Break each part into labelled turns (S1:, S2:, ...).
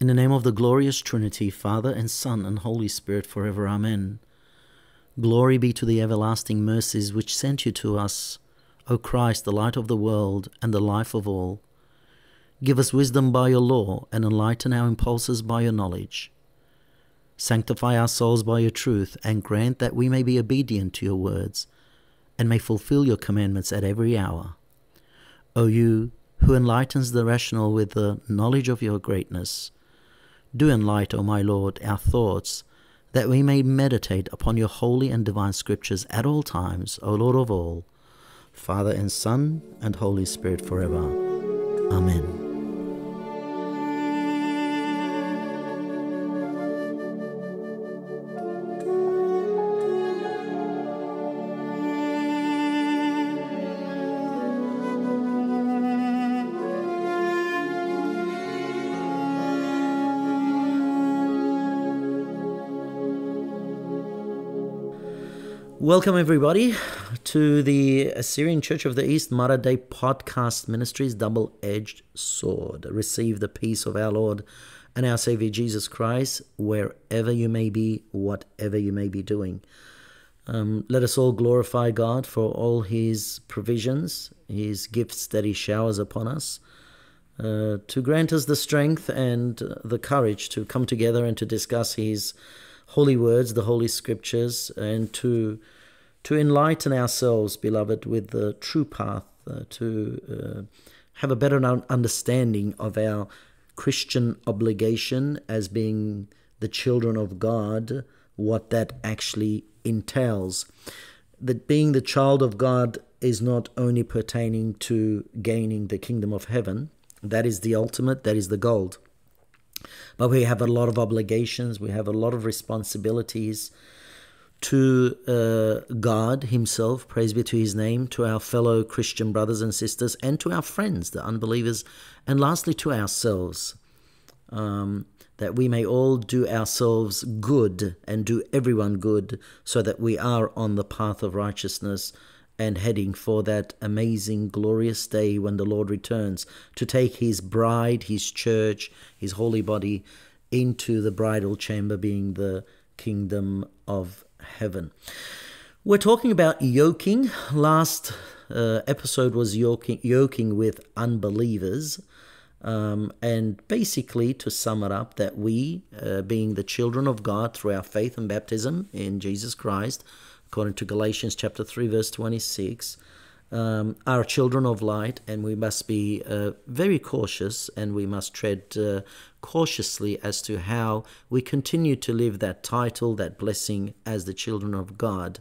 S1: In the name of the glorious Trinity, Father and Son and Holy Spirit, forever. Amen. Glory be to the everlasting mercies which sent you to us, O Christ, the light of the world and the life of all. Give us wisdom by your law and enlighten our impulses by your knowledge. Sanctify our souls by your truth and grant that we may be obedient to your words and may fulfill your commandments at every hour. O you who enlightens the rational with the knowledge of your greatness, do enlighten, O my Lord, our thoughts, that we may meditate upon your holy and divine scriptures at all times, O Lord of all, Father and Son and Holy Spirit forever. Amen. Welcome, everybody, to the Assyrian Church of the East Mater Dei podcast ministries double edged sword. Receive the peace of our Lord and our Savior Jesus Christ wherever you may be, whatever you may be doing. Um, let us all glorify God for all His provisions, His gifts that He showers upon us, uh, to grant us the strength and the courage to come together and to discuss His holy words, the Holy Scriptures, and to to enlighten ourselves, beloved, with the true path, uh, to uh, have a better understanding of our Christian obligation as being the children of God, what that actually entails. That being the child of God is not only pertaining to gaining the kingdom of heaven, that is the ultimate, that is the gold. But we have a lot of obligations, we have a lot of responsibilities to uh, God Himself, praise be to His name, to our fellow Christian brothers and sisters, and to our friends, the unbelievers, and lastly to ourselves, um, that we may all do ourselves good and do everyone good, so that we are on the path of righteousness and heading for that amazing, glorious day when the Lord returns to take His bride, His church, His holy body into the bridal chamber, being the kingdom of heaven. We're talking about yoking. Last uh, episode was yoking, yoking with unbelievers. Um, and basically, to sum it up, that we, uh, being the children of God through our faith and baptism in Jesus Christ, according to Galatians chapter 3, verse 26, um, are children of light, and we must be uh, very cautious and we must tread uh, cautiously as to how we continue to live that title, that blessing as the children of God.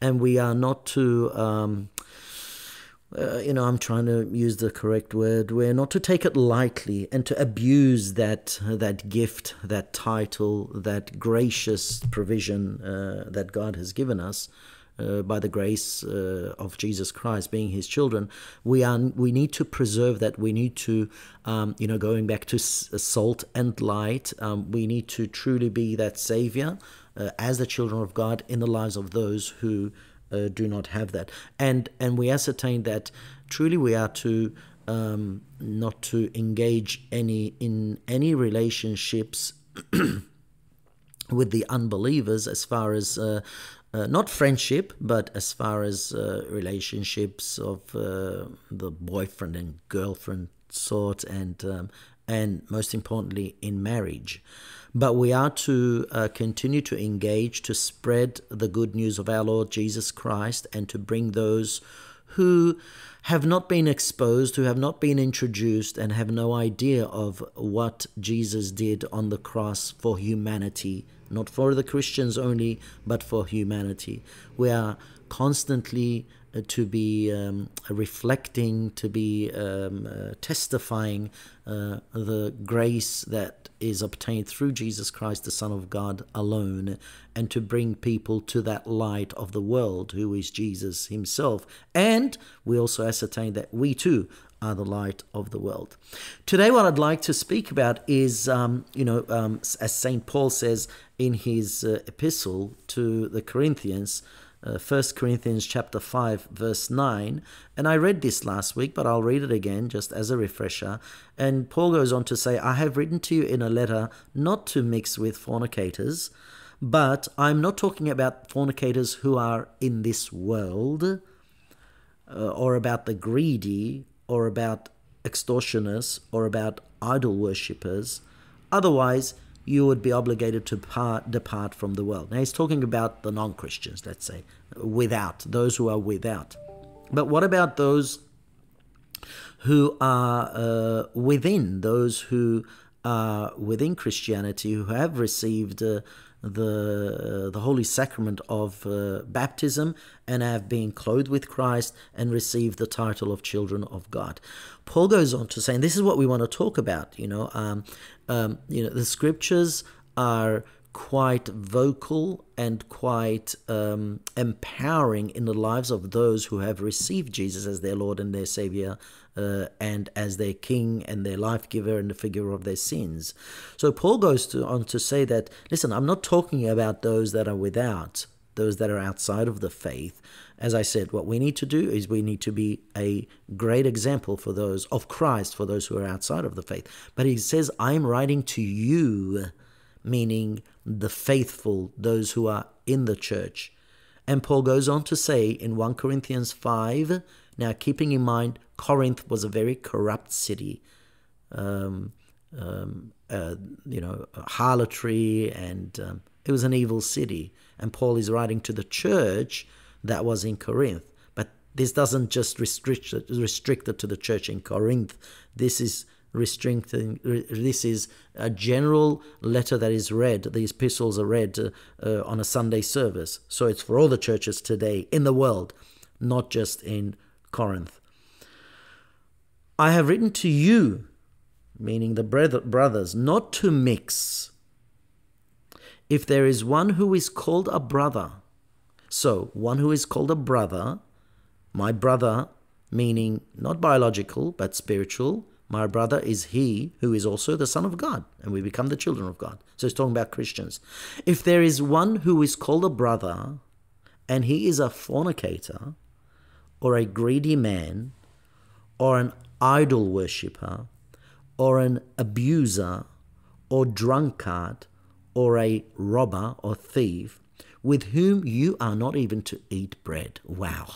S1: And we are not to. Um, uh, you know, I'm trying to use the correct word. We're not to take it lightly and to abuse that that gift, that title, that gracious provision uh, that God has given us uh, by the grace uh, of Jesus Christ, being His children, we are we need to preserve that. We need to, um, you know, going back to salt and light. Um, we need to truly be that Savior uh, as the children of God in the lives of those who uh, do not have that. And and we ascertain that truly we are to. Um, not to engage any in any relationships with the unbelievers as far as uh, uh, not friendship, but as far as uh, relationships of uh, the boyfriend and girlfriend sort, and um, and most importantly in marriage. But we are to uh, continue to engage to spread the good news of our Lord Jesus Christ and to bring those who have not been exposed, who have not been introduced, and have no idea of what Jesus did on the cross for humanity not for the Christians only, but for humanity. We are constantly uh, to be um, reflecting, to be um, uh, testifying uh, the grace that is obtained through Jesus Christ, the Son of God alone, and to bring people to that light of the world, who is Jesus Himself. And we also ascertain that we too are the light of the world. Today, what I'd like to speak about is, um, you know, um, as St. Paul says in his uh, epistle to the Corinthians, uh, 1 Corinthians chapter 5 verse 9 and I read this last week but I'll read it again just as a refresher and Paul goes on to say I have written to you in a letter not to mix with fornicators but I'm not talking about fornicators who are in this world uh, or about the greedy or about extortioners or about idol worshippers otherwise you would be obligated to part, depart from the world. Now he's talking about the non Christians, let's say, without, those who are without. But what about those who are uh, within, those who are within Christianity, who have received uh, the, uh, the holy sacrament of uh, baptism and have been clothed with Christ and received the title of children of God? Paul goes on to say, and this is what we want to talk about, you know, um, um, you know, the scriptures are quite vocal and quite um, empowering in the lives of those who have received Jesus as their Lord and their Savior uh, and as their King and their life giver and the figure of their sins. So Paul goes to, on to say that, listen, I'm not talking about those that are without, those that are outside of the faith. As I said, what we need to do is we need to be a great example for those of Christ, for those who are outside of the faith. But he says, I'm writing to you meaning the faithful, those who are in the church. And Paul goes on to say in 1 Corinthians 5, now keeping in mind, Corinth was a very corrupt city, um, um, uh, you know, harlotry, and um, it was an evil city. And Paul is writing to the church that was in Corinth. But this doesn't just restrict, restrict it to the church in Corinth. This is restricting. This is a general letter that is read. These epistles are read uh, uh, on a Sunday service. So it's for all the churches today in the world, not just in Corinth. I have written to you, meaning the brothers, not to mix. If there is one who is called a brother, so one who is called a brother, my brother, meaning not biological but spiritual, my brother is he who is also the Son of God, and we become the children of God. So he's talking about Christians. If there is one who is called a brother, and he is a fornicator, or a greedy man, or an idol worshipper, or an abuser, or drunkard, or a robber or thief, with whom you are not even to eat bread. Wow.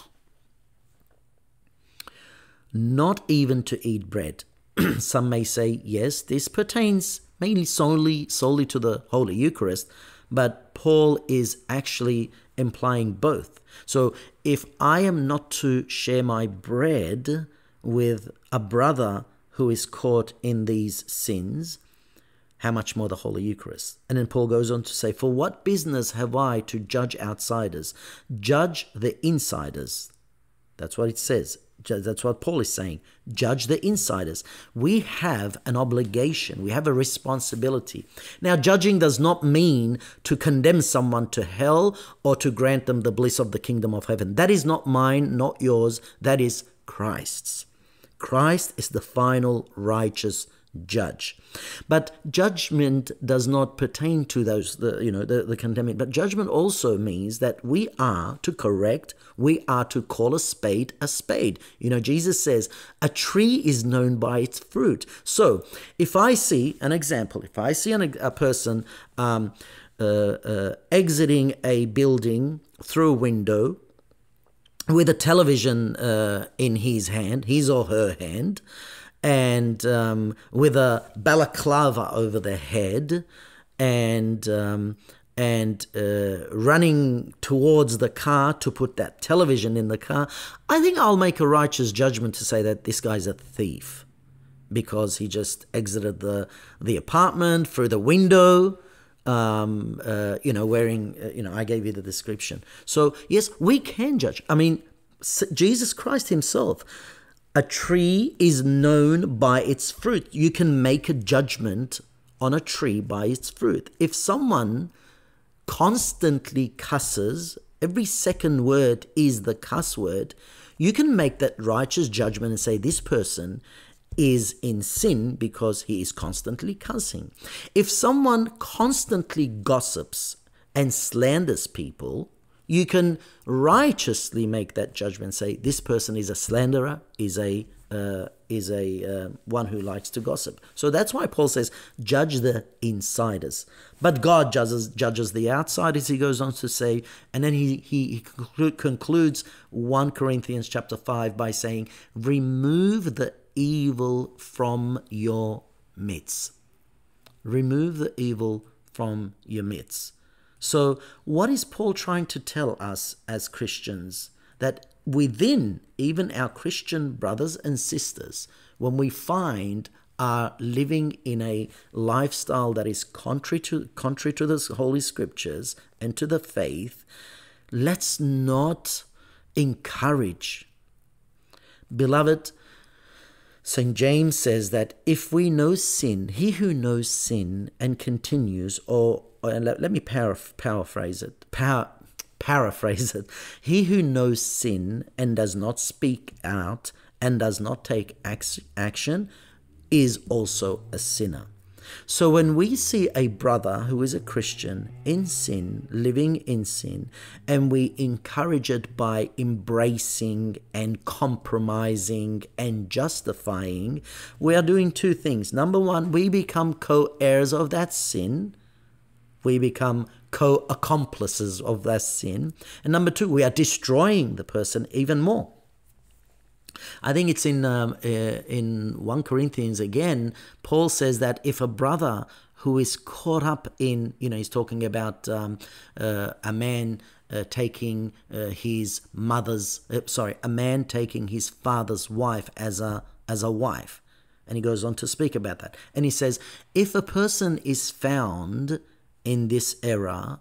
S1: Not even to eat bread. some may say, yes, this pertains mainly solely solely to the Holy Eucharist, but Paul is actually implying both. So if I am not to share my bread with a brother who is caught in these sins, how much more the Holy Eucharist? And then Paul goes on to say, For what business have I to judge outsiders? Judge the insiders. That's what it says. That's what Paul is saying. Judge the insiders. We have an obligation, we have a responsibility. Now, judging does not mean to condemn someone to hell or to grant them the bliss of the kingdom of heaven. That is not mine, not yours, that is Christ's. Christ is the final righteous judge. But judgment does not pertain to those, the, you know, the, the condemning. But judgment also means that we are to correct, we are to call a spade a spade. You know, Jesus says, a tree is known by its fruit. So if I see an example, if I see an, a person um, uh, uh, exiting a building through a window, with a television uh, in his hand, his or her hand, and um, with a balaclava over their head and um, and uh, running towards the car to put that television in the car, I think I'll make a righteous judgment to say that this guy's a thief because he just exited the the apartment through the window. Um, uh, you know, wearing, uh, you know, I gave you the description. So, yes, we can judge. I mean, Jesus Christ Himself a tree is known by its fruit. You can make a judgment on a tree by its fruit. If someone constantly cusses, every second word is the cuss word, you can make that righteous judgment and say, this person is in sin because he is constantly cussing. If someone constantly gossips and slanders people, You can righteously make that judgment. Say this person is a slanderer, is a uh, is a uh, one who likes to gossip. So that's why Paul says, judge the insiders. But God judges judges the outsiders. He goes on to say, and then he he, he conclu- concludes one Corinthians chapter five by saying, remove the evil from your midst. Remove the evil from your midst. So, what is Paul trying to tell us as Christians? That within even our Christian brothers and sisters, when we find are living in a lifestyle that is contrary to contrary to the holy scriptures and to the faith, let's not encourage. Beloved, St. James says that if we know sin, he who knows sin and continues, or, or let, let, me paraphrase it, power, paraphrase it. He who knows sin and does not speak out and does not take action is also a sinner. So when we see a brother who is a Christian in sin, living in sin, and we encourage it by embracing and compromising and justifying, we are doing two things. Number one, we become co heirs of that sin. We become co accomplices of that sin. And number two, we are destroying the person even more. I think it's in um, uh, in one Corinthians again. Paul says that if a brother who is caught up in, you know, he's talking about um, uh, a man uh, taking uh, his mother's, uh, sorry, a man taking his father's wife as a as a wife, and he goes on to speak about that. And he says, if a person is found in this era,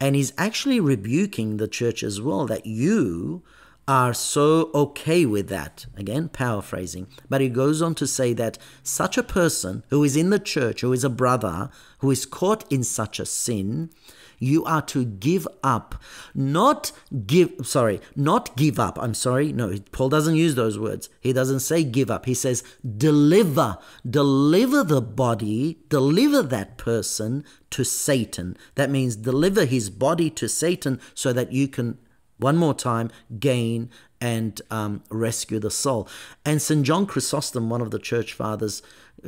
S1: and he's actually rebuking the church as well that you are so okay with that. Again, paraphrasing. But he goes on to say that such a person who is in the church, who is a brother, who is caught in such a sin, you are to give up. Not give, sorry, not give up. I'm sorry. No, Paul doesn't use those words. He doesn't say give up. He says deliver. Deliver the body, deliver that person to Satan. That means deliver his body to Satan so that you can one more time, gain and um, rescue the soul. And St. John Chrysostom, one of the church fathers,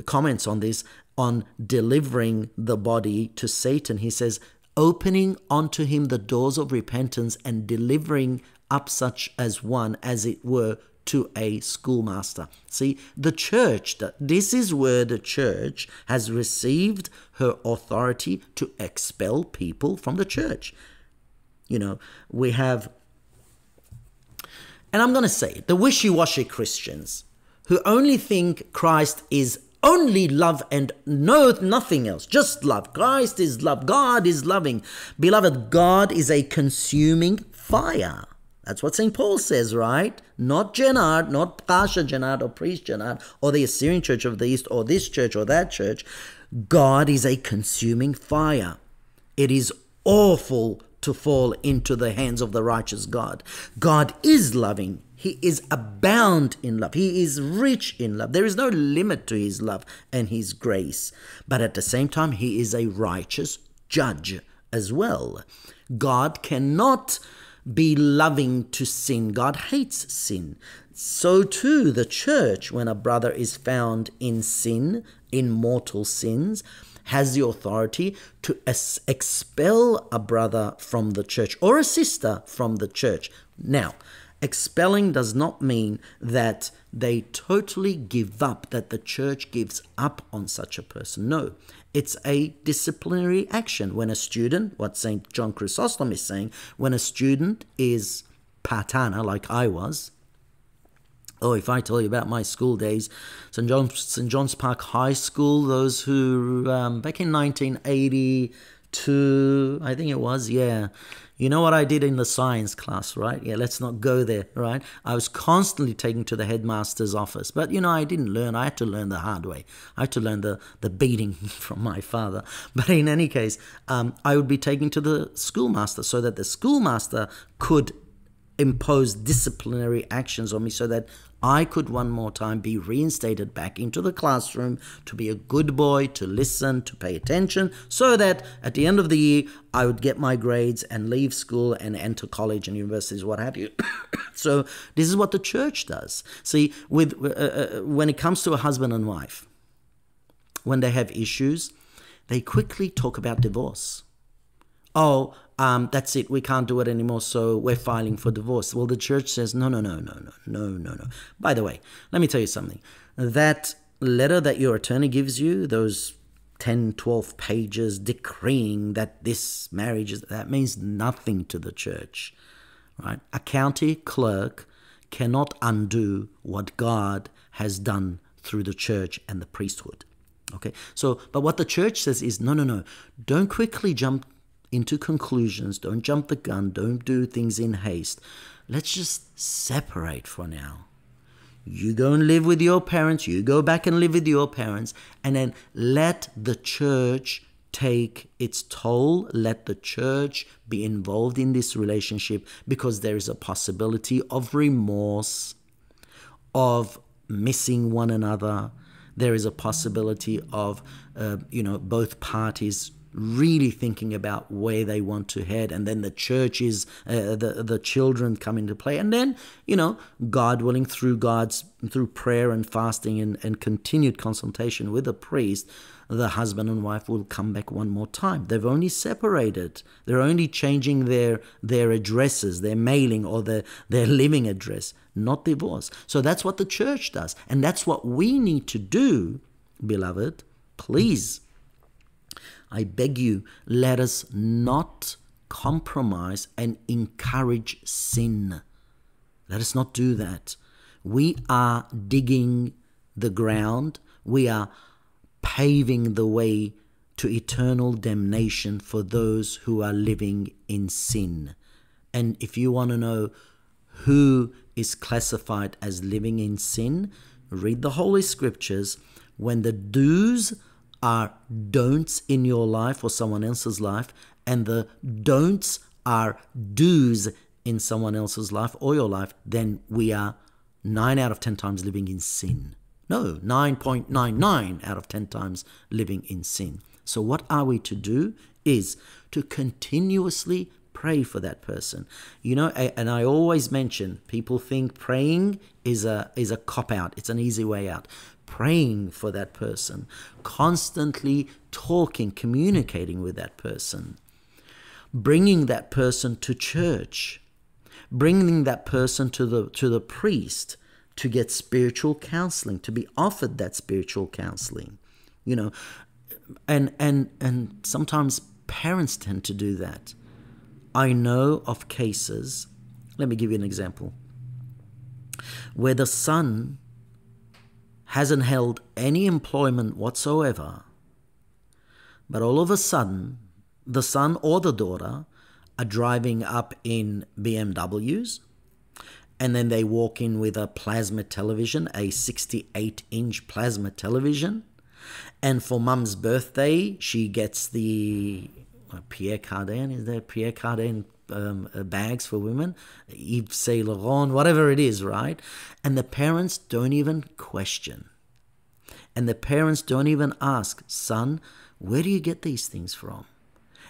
S1: comments on this on delivering the body to Satan. He says, opening unto him the doors of repentance and delivering up such as one, as it were, to a schoolmaster. See, the church, that this is where the church has received her authority to expel people from the church. You know, we have and I'm going to say the wishy washy Christians who only think Christ is only love and no nothing else just love. Christ is love. God is loving. Beloved god is a consuming fire. That's what st paul says right? Not Gennard, not qasha Gennard or priest Gennard or the assyrian church of the east or this church or that church. God is a consuming fire. It is awful to fall into the hands of the righteous God. God is loving. He is abound in love. He is rich in love. There is no limit to his love and his grace. But at the same time, he is a righteous judge as well. God cannot be loving to sin. God hates sin. So too, the church, when a brother is found in sin, in mortal sins, has the authority to expel a brother from the church or a sister from the church. Now, expelling does not mean that they totally give up, that the church gives up on such a person. No, it's a disciplinary action. When a student, what St. John Chrysostom is saying, when a student is patana, like I was, Oh, if I tell you about my school days, St. John's, St. John's Park High School, those who, um, back in 1982, I think it was, yeah. You know what I did in the science class, right? Yeah, let's not go there, right? I was constantly taken to the headmaster's office. But, you know, I didn't learn. I had to learn the hard way. I had to learn the, the beating from my father. But in any case, um, I would be taken to the schoolmaster so that the schoolmaster could impose disciplinary actions on me so that I could one more time be reinstated back into the classroom to be a good boy, to listen, to pay attention, so that at the end of the year I would get my grades and leave school and enter college and universities, what have you. so this is what the church does. See, with uh, uh, when it comes to a husband and wife, when they have issues, they quickly talk about divorce. Oh, um, that's it, we can't do it anymore, so we're filing for divorce. Well, the church says, no, no, no, no, no, no, no, no. By the way, let me tell you something. That letter that your attorney gives you, those 10, 12 pages decreeing that this marriage is, that means nothing to the church, right? A county clerk cannot undo what God has done through the church and the priesthood. Okay, so, but what the church says is no, no, no, don't quickly jump into conclusions. Don't jump the gun. Don't do things in haste. Let's just separate for now. You go and live with your parents. You go back and live with your parents. And then let the church take its toll. Let the church be involved in this relationship because there is a possibility of remorse, of missing one another. There is a possibility of, uh, you know, both parties really thinking about where they want to head and then the church is uh, the the children come into play. And then you know god willing through god's through prayer and fasting and, and continued consultation with the priest the husband and wife will come back one more time. They've only separated. They're only changing their their addresses their mailing or their their living address not divorce. So that's what the church does. And that's what we need to do beloved. Please I beg you, let us not compromise and encourage sin. Let us not do that. We are digging the ground, we are paving the way to eternal damnation for those who are living in sin. And if you want to know who is classified as living in sin, read the Holy Scriptures. When the do's are don'ts in your life or someone else's life, and the don'ts are do's in someone else's life or your life, then we are nine out of ten times living in sin. No, 9.99 out of 10 times living in sin. So, what are we to do? Is to continuously pray for that person. You know, and I always mention people think praying is a is a cop out. It's an easy way out praying for that person, constantly talking, communicating with that person, bringing that person to church, bringing that person to the to the priest to get spiritual counseling, to be offered that spiritual counseling. You know, and and and sometimes parents tend to do that. I know of cases, let me give you an example, where the son hasn't held any employment whatsoever, but all of a sudden, the son or the daughter are driving up in BMWs, and then they walk in with a plasma television, a 68 inch plasma television. And for mum's birthday, she gets the uh, Pierre Cardin, is there Pierre Cardin um, uh, bags for women, Yves Saint Laurent, whatever it is, right? And the parents don't even question. And the parents don't even ask, son, where do you get these things from?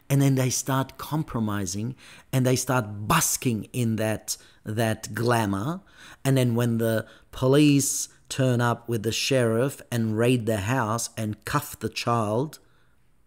S1: And then they start compromising and they start busking in that, that glamour. And then when the police turn up with the sheriff and raid the house and cuff the child,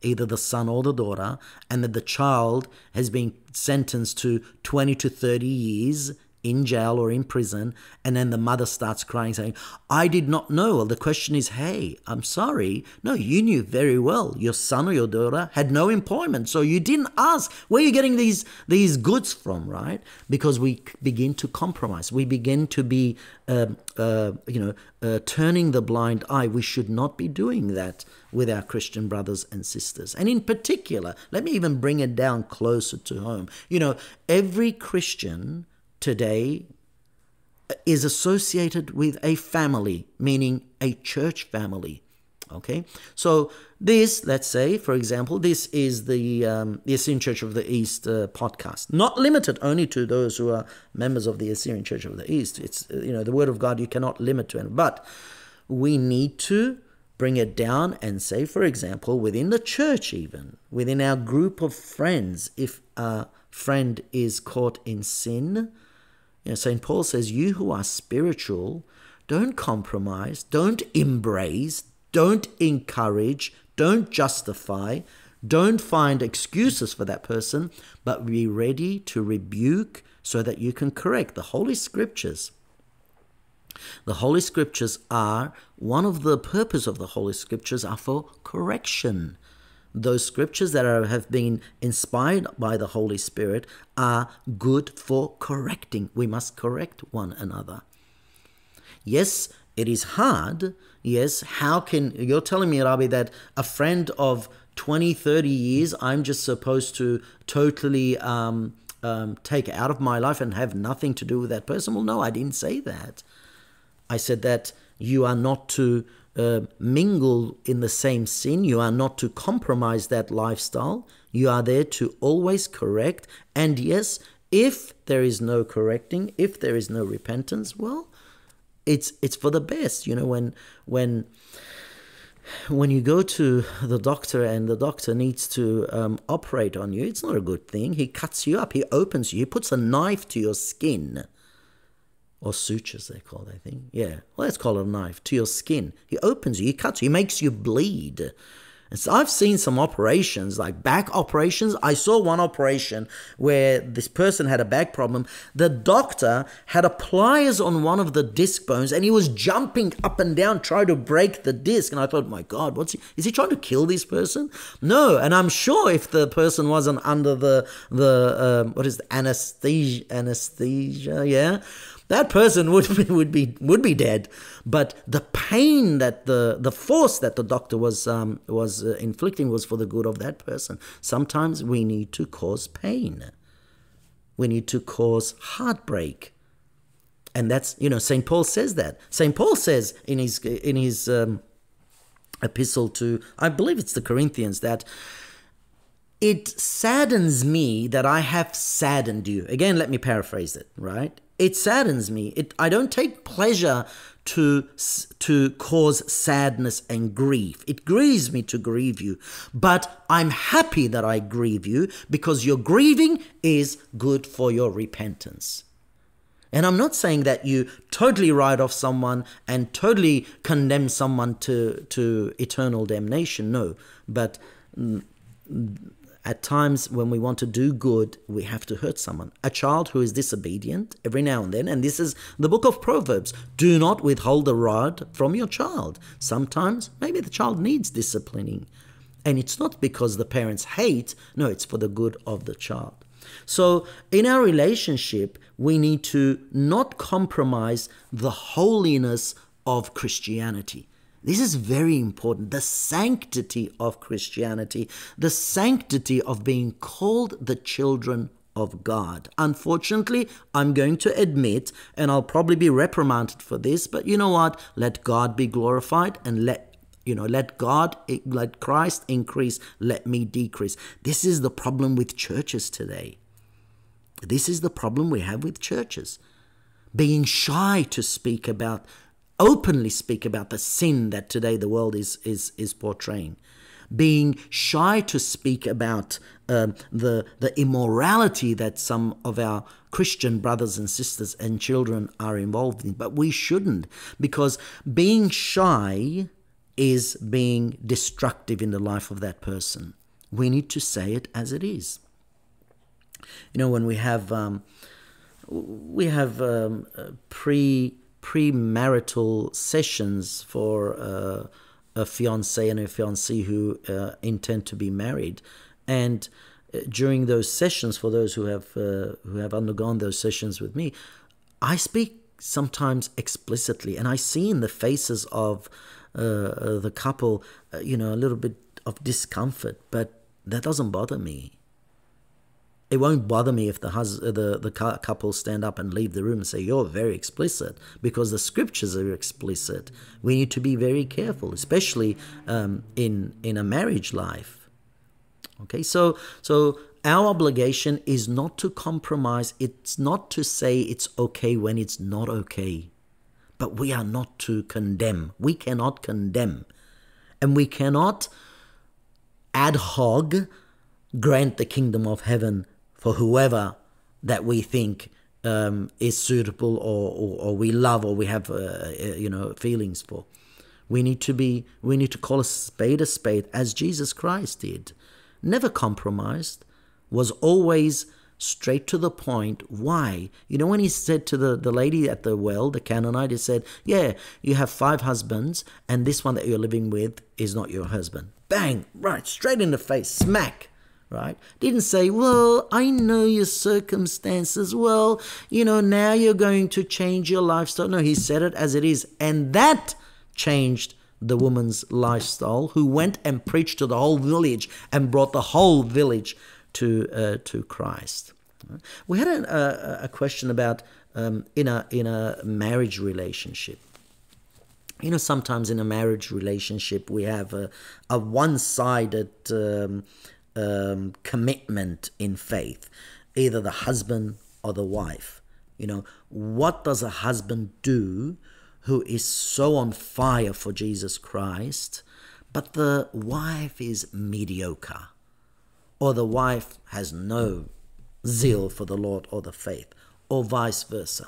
S1: either the son or the daughter, and that the child has been sentenced to 20 to 30 years in jail or in prison, and then the mother starts crying, saying, I did not know. Well, the question is, hey, I'm sorry. No, you knew very well your son or your daughter had no employment, so you didn't ask where are you getting these these goods from, right? Because we begin to compromise. We begin to be, uh, uh, you know, uh, turning the blind eye. We should not be doing that with our Christian brothers and sisters. And in particular, let me even bring it down closer to home. You know, every Christian today is associated with a family, meaning a church family. Okay, so this, let's say, for example, this is the um, the Assyrian Church of the East uh, podcast, not limited only to those who are members of the Assyrian Church of the East. It's uh, you know the Word of God you cannot limit to, it, but we need to bring it down and say, for example, within the church, even within our group of friends, if a friend is caught in sin, you know, St. Paul says, You who are spiritual, don't compromise, don't embrace, don't encourage, don't justify, don't find excuses for that person, but be ready to rebuke so that you can correct. The Holy Scriptures. The Holy Scriptures are one of the purpose of the Holy Scriptures are for correction. Those scriptures that are, have been inspired by the Holy Spirit are good for correcting. We must correct one another. Yes, it is hard. Yes, how can you're telling me, Rabbi, that a friend of 20, 30 years, I'm just supposed to totally um, um, take out of my life and have nothing to do with that person? Well, no, I didn't say that. I said that you are not to uh, mingle in the same sin, you are not to compromise that lifestyle. You are there to always correct. And yes, if there is no correcting, if there is no repentance, well, it's it's for the best. You know when when when you go to the doctor and the doctor needs to um, operate on you it's not a good thing. He cuts you up. He opens you. He puts a knife to your skin or sutures they call it i think yeah well let's call it a knife to your skin he opens you he cuts you he makes you bleed and so I've seen some operations, like back operations. I saw one operation where this person had a back problem. The doctor had a pliers on one of the disc bones and he was jumping up and down trying to break the disc. And I thought, my God, what's he, is he trying to kill this person? No. And I'm sure if the person wasn't under the, the um, what is the anesthesia, anesthesia, yeah, that person would be, would be would be dead. But the pain that the the force that the doctor was um, was uh, inflicting was for the good of that person. Sometimes we need to cause pain. We need to cause heartbreak, and that's you know Saint Paul says that. Saint Paul says in his in his um, epistle to I believe it's the Corinthians that it saddens me that I have saddened you. Again, let me paraphrase it, right? It saddens me. It, I don't take pleasure to to cause sadness and grief. It grieves me to grieve you, but I'm happy that I grieve you because your grieving is good for your repentance. And I'm not saying that you totally write off someone and totally condemn someone to to eternal damnation. No, but mm, at times when we want to do good, we have to hurt someone. A child who is disobedient every now and then, and this is the book of Proverbs do not withhold the rod from your child. Sometimes maybe the child needs disciplining. And it's not because the parents hate, no, it's for the good of the child. So, in our relationship, we need to not compromise the holiness of Christianity. This is very important. The sanctity of Christianity, the sanctity of being called the children of God. Unfortunately, I'm going to admit, and I'll probably be reprimanded for this, but you know what? Let God be glorified and let you know, let God, let Christ increase, let me decrease. This is the problem with churches today. This is the problem we have with churches. Being shy to speak about openly speak about the sin that today the world is is is portraying. Being shy to speak about um, the the immorality that some of our Christian brothers and sisters and children are involved in. But we shouldn't because being shy is being destructive in the life of that person. We need to say it as it is. You know when we have um, we have um, pre premarital sessions for uh, a fiance and a fiancée who uh, intend to be married, and uh, during those sessions, for those who have uh, who have undergone those sessions with me, I speak sometimes explicitly, and I see in the faces of uh, uh, the couple, you know, a little bit of discomfort, but that doesn't bother me it won't bother me if the hus- the the couple stand up and leave the room and say you're very explicit because the scriptures are explicit. We need to be very careful, especially um, in in a marriage life. Okay, so so our obligation is not to compromise. It's not to say it's okay when it's not okay, but we are not to condemn. We cannot condemn, and we cannot ad hoc grant the kingdom of heaven for whoever that we think um, is suitable or, or, or, we love or we have uh, uh, you know feelings for. We need to be we need to call a spade a spade as Jesus Christ did. Never compromised, was always straight to the point. Why? You know, when he said to the, the lady at the well, the Canaanite, he said, Yeah, you have five husbands, and this one that you're living with is not your husband. Bang! Right, straight in the face, smack right? Didn't say, well, I know your circumstances. Well, you know, now you're going to change your lifestyle. No, he said it as it is. And that changed the woman's lifestyle, who went and preached to the whole village and brought the whole village to, uh, to Christ. We had a, a, a question about um, in, a, in a marriage relationship you know sometimes in a marriage relationship we have a, a one-sided um, um, commitment in faith, either the husband or the wife. You know, what does a husband do who is so on fire for Jesus Christ, but the wife is mediocre, or the wife has no zeal for the Lord or the faith, or vice versa?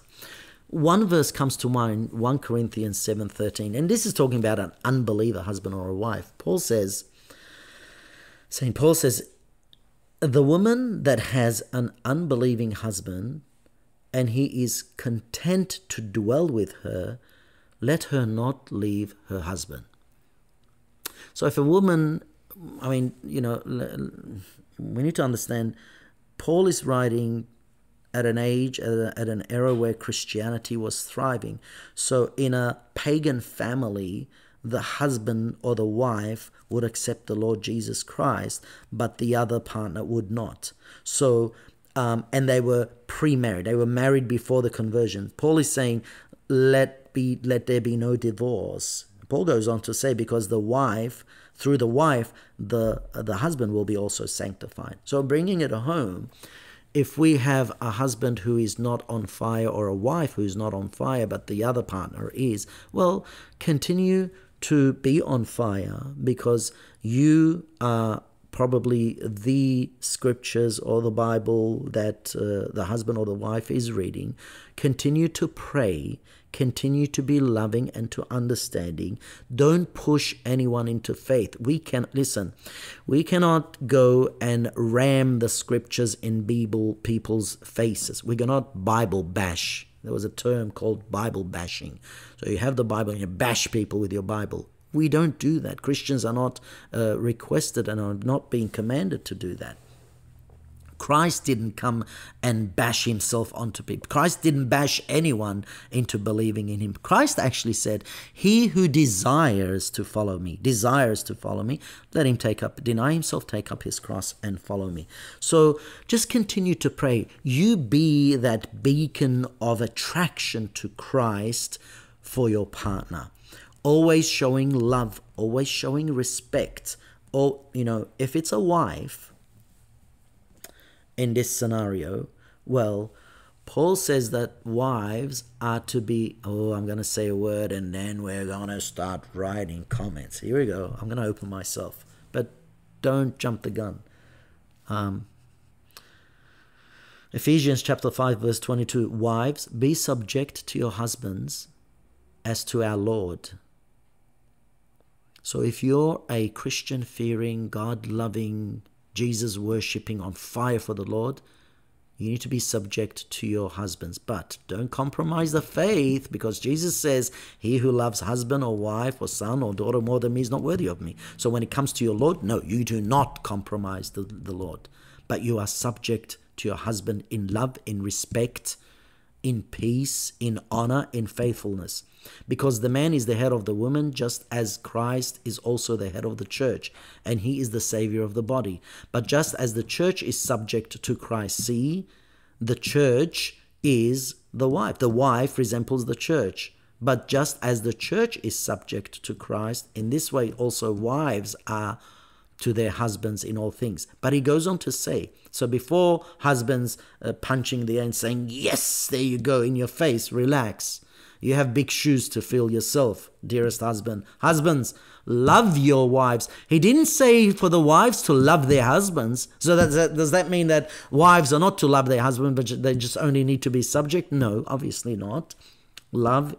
S1: One verse comes to mind, 1 Corinthians 7:13, and this is talking about an unbeliever husband or a wife. Paul says, St. Paul says, The woman that has an unbelieving husband and he is content to dwell with her, let her not leave her husband. So if a woman, I mean, you know, we need to understand Paul is writing at an age, at, an era where Christianity was thriving. So in a pagan family, the husband or the wife would accept the Lord Jesus Christ, but the other partner would not. So, um, and they were pre-married; they were married before the conversion. Paul is saying, "Let be, let there be no divorce." Paul goes on to say, because the wife, through the wife, the the husband will be also sanctified. So, bringing it home, if we have a husband who is not on fire or a wife who's not on fire, but the other partner is, well, continue to be on fire because you are probably the scriptures or the Bible that uh, the husband or the wife is reading. Continue to pray, continue to be loving and to understanding. Don't push anyone into faith. We can listen. We cannot go and ram the scriptures in Bible people's faces. We cannot Bible bash there was a term called Bible bashing. So you have the Bible and you bash people with your Bible. We don't do that. Christians are not uh, requested and are not being commanded to do that. Christ didn't come and bash himself onto people. Christ didn't bash anyone into believing in him. Christ actually said, He who desires to follow me, desires to follow me, let him take up, deny himself, take up his cross, and follow me. So just continue to pray. You be that beacon of attraction to Christ for your partner. Always showing love, always showing respect. Or, you know, if it's a wife, in this scenario? Well, Paul says that wives are to be, oh, I'm going to say a word and then we're going to start writing comments. Here we go. I'm going to open myself. But don't jump the gun. Um, Ephesians chapter 5, verse 22 Wives, be subject to your husbands as to our Lord. So if you're a Christian fearing, God loving, Jesus worshipping on fire for the Lord, you need to be subject to your husbands. But don't compromise the faith because Jesus says, He who loves husband or wife or son or daughter more than me is not worthy of me. So when it comes to your Lord, no, you do not compromise the, the Lord. But you are subject to your husband in love, in respect, in peace, in honor, in faithfulness. Because the man is the head of the woman, just as Christ is also the head of the church, and he is the Savior of the body. But just as the church is subject to Christ, see, the church is the wife. The wife resembles the church. But just as the church is subject to Christ, in this way also wives are to their husbands in all things. But he goes on to say, so before husbands uh, punching the air and saying, Yes, there you go, in your face, relax. You have big shoes to fill yourself, dearest husband. Husbands, love your wives. He didn't say for the wives to love their husbands. So that, that, does that mean that wives are not to love their husband, but they just only need to be subject? No, obviously not. Love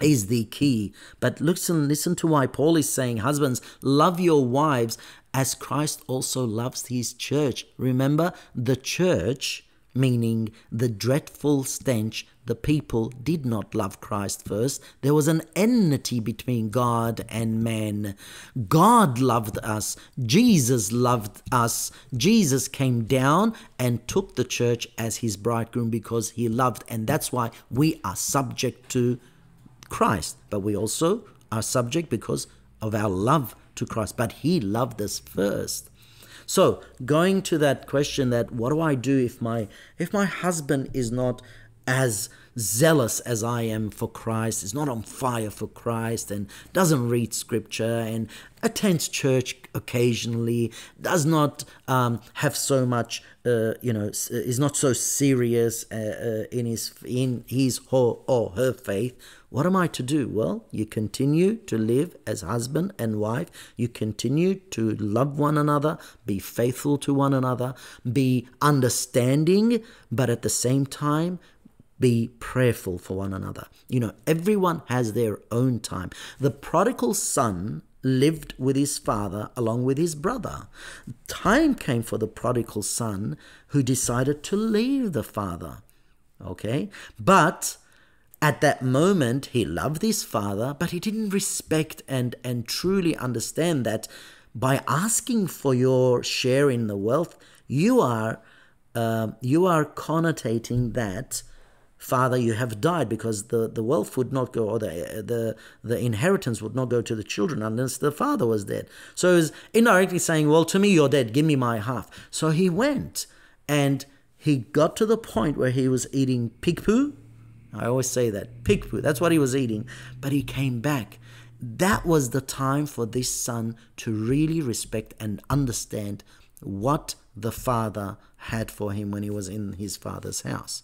S1: is the key. But listen, listen to why Paul is saying, Husbands, love your wives as Christ also loves his church. Remember, the church, meaning the dreadful stench, the people did not love Christ first. There was an enmity between God and man. God loved us. Jesus loved us. Jesus came down and took the church as his bridegroom because he loved. And that's why we are subject to Christ, but we also are subject because of our love to Christ. But He loved us first. So going to that question that what do I do if my if my husband is not as zealous as I am for Christ, is not on fire for Christ, and doesn't read scripture and attends church occasionally, does not um, have so much, uh, you know, is not so serious uh, uh, in his in his or, or her faith. What am I to do? Well, you continue to live as husband and wife. You continue to love one another, be faithful to one another, be understanding, but at the same time, be prayerful for one another. You know, everyone has their own time. The prodigal son lived with his father along with his brother. Time came for the prodigal son who decided to leave the father. Okay? But at that moment, he loved his father, but he didn't respect and, and truly understand that by asking for your share in the wealth, you are uh, you are connotating that father you have died because the, the wealth would not go or the, the the inheritance would not go to the children unless the father was dead so he's indirectly saying well to me you're dead give me my half so he went and he got to the point where he was eating pig poo I always say that pig poo, that's what he was eating. But he came back. That was the time for this son to really respect and understand what the father had for him when he was in his father's house.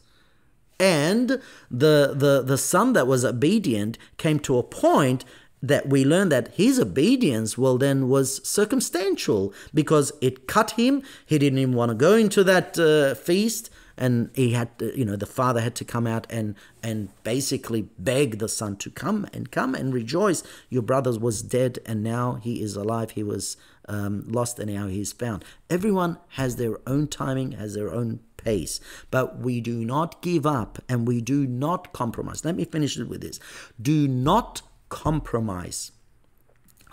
S1: And the, the, the son that was obedient came to a point that we learned that his obedience, well, then was circumstantial because it cut him. He didn't even want to go into that uh, feast. And he had to, you know the father had to come out and and basically beg the son to come and come and rejoice. Your brother was dead and now he is alive. He was um, lost and now he's found. Everyone has their own timing has their own pace but we do not give up and we do not compromise let me finish it with this do not compromise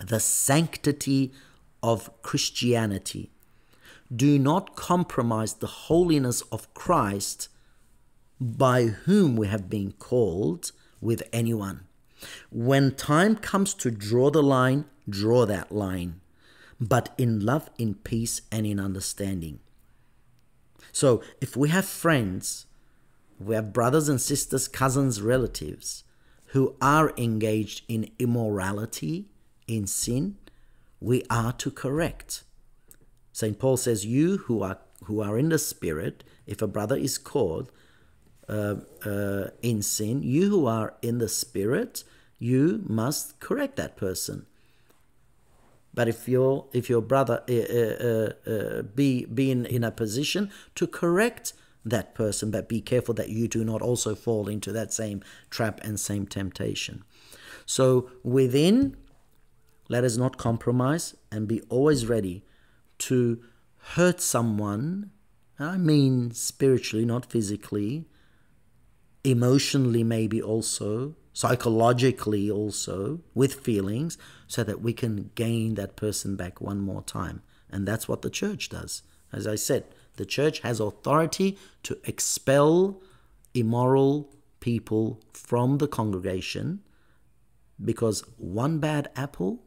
S1: the sanctity of christianity do not compromise the holiness of Christ by whom we have been called with anyone. When time comes to draw the line, draw that line, but in love, in peace, and in understanding. So if we have friends, we have brothers and sisters, cousins, relatives who are engaged in immorality, in sin, we are to correct. St. Paul says, You who are, who are in the Spirit, if a brother is caught uh, uh, in sin, you who are in the Spirit, you must correct that person. But if your if your brother uh, uh, uh, be be in, in a position to correct that person, but be careful that you do not also fall into that same trap and same temptation. So within, let us not compromise and be always ready to hurt someone, I mean spiritually, not physically, emotionally, maybe also, psychologically, also, with feelings, so that we can gain that person back one more time. And that's what the church does. As I said, the church has authority to expel immoral people from the congregation because one bad apple,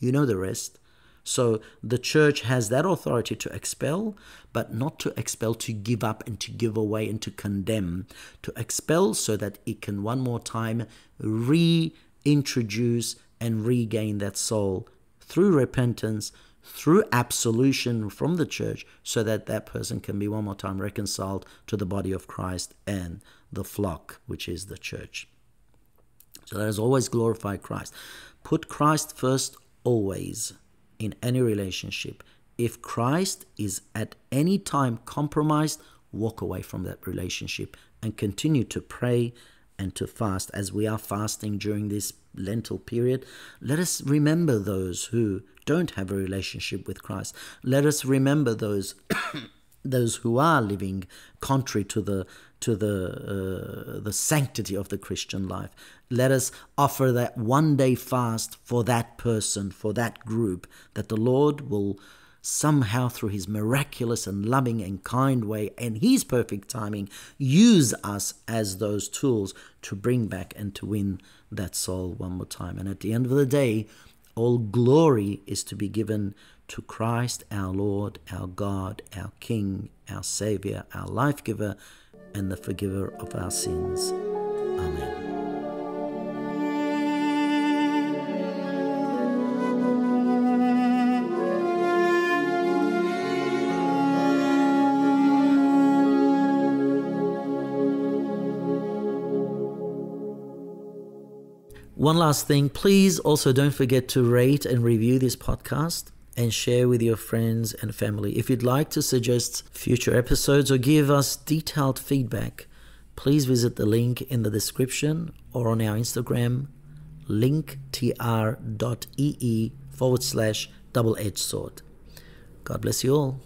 S1: you know the rest. So the church has that authority to expel, but not to expel to give up and to give away and to condemn. To expel so that it can one more time reintroduce and regain that soul through repentance, through absolution from the church, so that that person can be one more time reconciled to the body of Christ and the flock, which is the church. So let us always glorify Christ. Put Christ first always in any relationship. If Christ is at any time compromised, walk away from that relationship and continue to pray and to fast as we are fasting during this Lenten period. Let us remember those who don't have a relationship with Christ. Let us remember those those who are living contrary to the to the uh, the sanctity of the Christian life. Let us offer that one day fast for that person, for that group, that the Lord will somehow through his miraculous and loving and kind way and his perfect timing use us as those tools to bring back and to win that soul one more time. And at the end of the day, all glory is to be given to Christ, our Lord, our God, our King, our Savior, our life giver, and the forgiver of our sins. Amen. One last thing, please also don't forget to rate and review this podcast and share with your friends and family. If you'd like to suggest future episodes or give us detailed feedback, please visit the link in the description or on our Instagram, linktr.ee forward slash double edged sword. God bless you all.